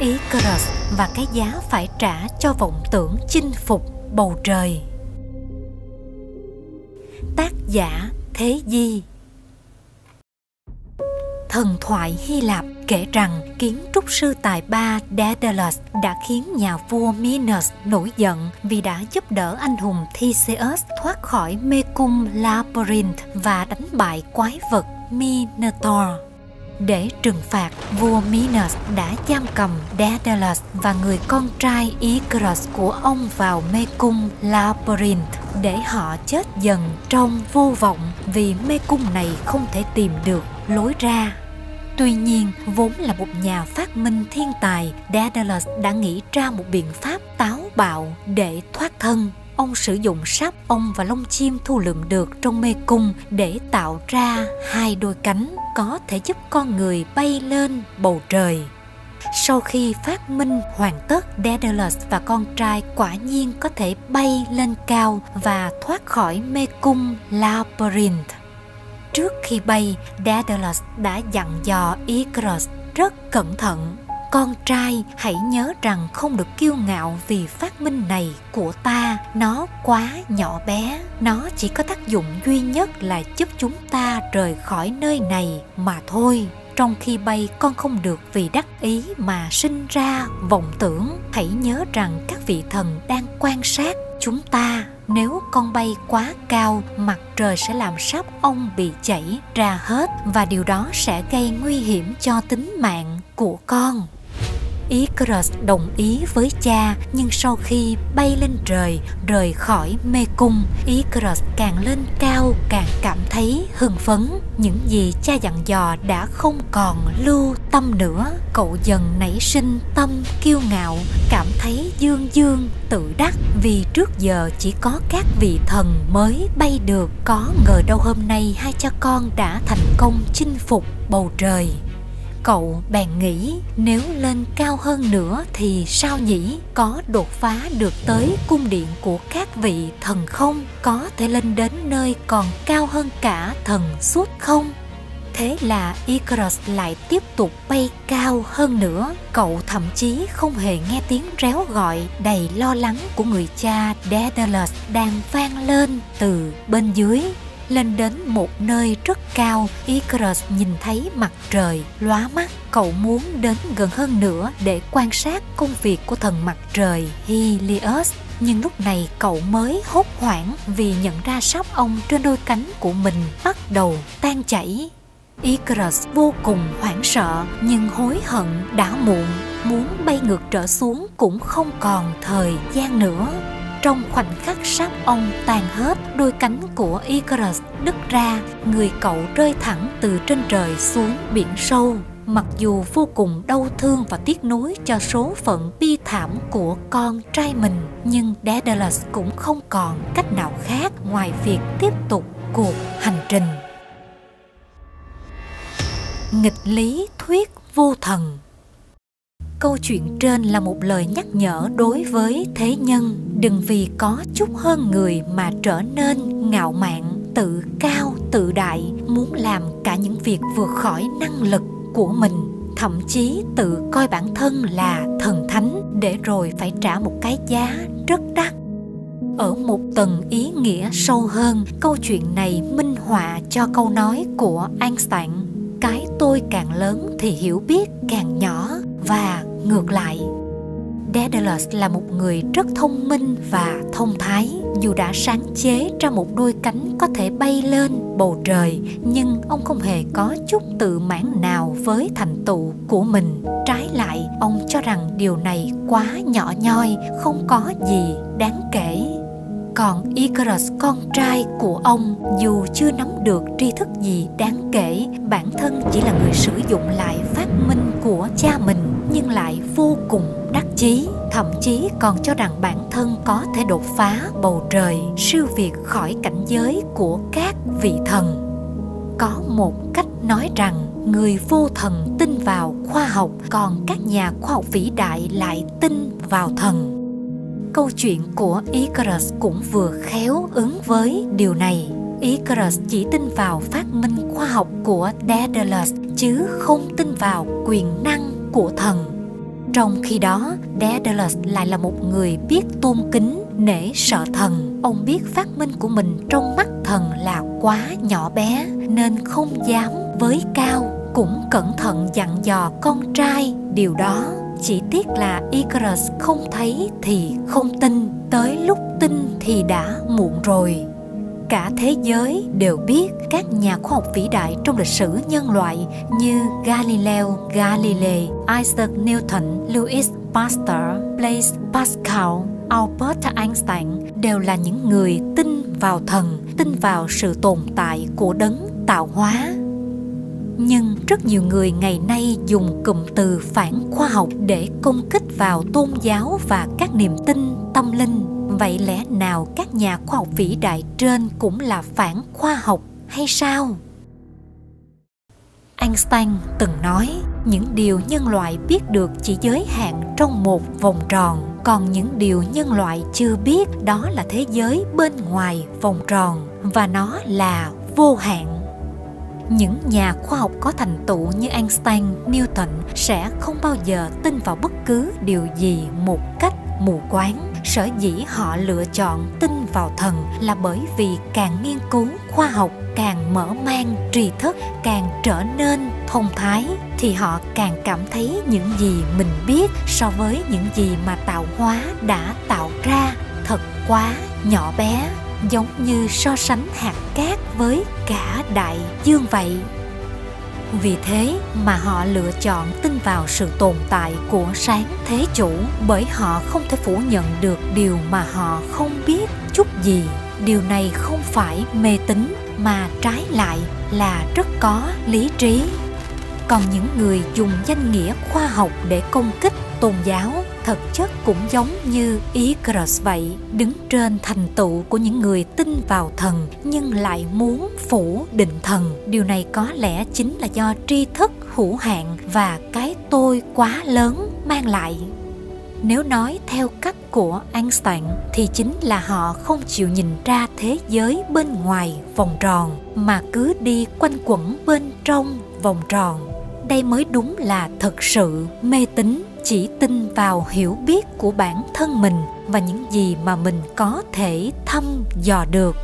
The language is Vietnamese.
Icarus và cái giá phải trả cho vọng tưởng chinh phục bầu trời. Tác giả Thế Di Thần thoại Hy Lạp kể rằng kiến trúc sư tài ba Daedalus đã khiến nhà vua Minos nổi giận vì đã giúp đỡ anh hùng Theseus thoát khỏi mê cung Labyrinth và đánh bại quái vật Minotaur. Để trừng phạt, vua Minos đã giam cầm Daedalus và người con trai Icarus của ông vào mê cung Labyrinth để họ chết dần trong vô vọng vì mê cung này không thể tìm được lối ra. Tuy nhiên, vốn là một nhà phát minh thiên tài, Daedalus đã nghĩ ra một biện pháp táo bạo để thoát thân. Ông sử dụng sáp ong và lông chim thu lượm được trong mê cung để tạo ra hai đôi cánh có thể giúp con người bay lên bầu trời. Sau khi phát minh hoàn tất, Daedalus và con trai quả nhiên có thể bay lên cao và thoát khỏi mê cung Labyrinth. Trước khi bay, Daedalus đã dặn dò Icarus rất cẩn thận. Con trai hãy nhớ rằng không được kiêu ngạo vì phát minh này của ta, nó quá nhỏ bé. Nó chỉ có tác dụng duy nhất là giúp chúng ta rời khỏi nơi này mà thôi. Trong khi bay con không được vì đắc ý mà sinh ra vọng tưởng. Hãy nhớ rằng các vị thần đang quan sát chúng ta. Nếu con bay quá cao mặt trời sẽ làm sáp ông bị chảy ra hết và điều đó sẽ gây nguy hiểm cho tính mạng của con. Icarus đồng ý với cha, nhưng sau khi bay lên trời, rời khỏi mê cung Icarus càng lên cao, càng cảm thấy hưng phấn. Những gì cha dặn dò đã không còn lưu tâm nữa. Cậu dần nảy sinh tâm kiêu ngạo, cảm thấy dương dương, tự đắc. Vì trước giờ chỉ có các vị thần mới bay được, có ngờ đâu hôm nay hai cha con đã thành công chinh phục bầu trời cậu bèn nghĩ nếu lên cao hơn nữa thì sao nhỉ? Có đột phá được tới cung điện của các vị thần không? Có thể lên đến nơi còn cao hơn cả thần suốt không? Thế là Icarus lại tiếp tục bay cao hơn nữa. Cậu thậm chí không hề nghe tiếng réo gọi, đầy lo lắng của người cha Daedalus đang vang lên từ bên dưới lên đến một nơi rất cao. Icarus nhìn thấy mặt trời, lóa mắt. Cậu muốn đến gần hơn nữa để quan sát công việc của thần mặt trời Helios. Nhưng lúc này cậu mới hốt hoảng vì nhận ra sóc ông trên đôi cánh của mình bắt đầu tan chảy. Icarus vô cùng hoảng sợ, nhưng hối hận đã muộn. Muốn bay ngược trở xuống cũng không còn thời gian nữa trong khoảnh khắc sáp ong tàn hết, đôi cánh của Icarus đứt ra, người cậu rơi thẳng từ trên trời xuống biển sâu. Mặc dù vô cùng đau thương và tiếc nuối cho số phận bi thảm của con trai mình, nhưng Daedalus cũng không còn cách nào khác ngoài việc tiếp tục cuộc hành trình. Nghịch lý thuyết vô thần câu chuyện trên là một lời nhắc nhở đối với thế nhân đừng vì có chút hơn người mà trở nên ngạo mạn, tự cao, tự đại, muốn làm cả những việc vượt khỏi năng lực của mình. Thậm chí tự coi bản thân là thần thánh để rồi phải trả một cái giá rất đắt. Ở một tầng ý nghĩa sâu hơn, câu chuyện này minh họa cho câu nói của einstein, cái tôi càng lớn thì hiểu biết càng nhỏ và ngược lại. Daedalus là một người rất thông minh và thông thái. Dù đã sáng chế ra một đôi cánh có thể bay lên bầu trời Nhưng ông không hề có chút tự mãn nào với thành tựu của mình. Trái lại, ông cho rằng điều này quá nhỏ nhoi, không có gì đáng kể. Còn Icarus con trai của ông dù chưa nắm được tri thức gì đáng kể bản thân chỉ là người sử dụng lại phát minh của cha mình nhưng lại vô cùng đắc chí, thậm chí còn cho rằng bản thân có thể đột phá bầu trời, siêu việt khỏi cảnh giới của các vị thần có một cách nói rằng, người vô thần tin vào khoa học, còn các nhà khoa học vĩ đại lại tin vào thần câu chuyện của Icarus cũng vừa khéo ứng với điều này. Icarus chỉ tin vào phát minh khoa học của Daedalus, chứ không tin vào quyền năng của thần. Trong khi đó, Daedalus lại là một người biết tôn kính, nể sợ thần. Ông biết phát minh của mình trong mắt thần là quá nhỏ bé nên không dám với cao cũng cẩn thận dặn dò con trai điều đó chỉ tiếc là Icarus không thấy thì không tin tới lúc tin thì đã muộn rồi cả thế giới đều biết các nhà khoa học vĩ đại trong lịch sử nhân loại như Galileo Galilei, Isaac Newton, Louis Pasteur, Blaise Pascal, Albert Einstein đều là những người tin vào thần, tin vào sự tồn tại của đấng tạo hóa. Nhưng rất nhiều người ngày nay dùng cụm từ phản khoa học để công kích vào tôn giáo và các niềm tin tâm linh vậy lẽ nào các nhà khoa học vĩ đại trên cũng là phản khoa học hay sao? Einstein từng nói những điều nhân loại biết được chỉ giới hạn trong một vòng tròn còn những điều nhân loại chưa biết đó là thế giới bên ngoài vòng tròn và nó là vô hạn. Những nhà khoa học có thành tựu như Einstein, Newton sẽ không bao giờ tin vào bất cứ điều gì một cách mù quáng sở dĩ họ lựa chọn tin vào thần là bởi vì càng nghiên cứu khoa học, càng mở mang tri thức, càng trở nên thông thái thì họ càng cảm thấy những gì mình biết so với những gì mà tạo hóa đã tạo ra thật quá nhỏ bé, giống như so sánh hạt cát với cả đại dương vậy vì thế mà họ lựa chọn tin vào sự tồn tại của sáng thế chủ bởi họ không thể phủ nhận được điều mà họ không biết chút gì. Điều này không phải mê tín, mà trái lại là rất có lý trí. Còn những người dùng danh nghĩa khoa học để công kích tôn giáo thực chất cũng giống như ý Icarus vậy, đứng trên thành tựu của những người tin vào thần nhưng lại muốn phủ định thần. Điều này có lẽ chính là do tri thức hữu hạn và cái tôi quá lớn mang lại. Nếu nói theo cách của Einstein thì chính là họ không chịu nhìn ra thế giới bên ngoài vòng tròn mà cứ đi quanh quẩn bên trong vòng tròn. Đây mới đúng là thật sự mê tín chỉ tin vào hiểu biết của bản thân mình và những gì mà mình có thể thăm dò được.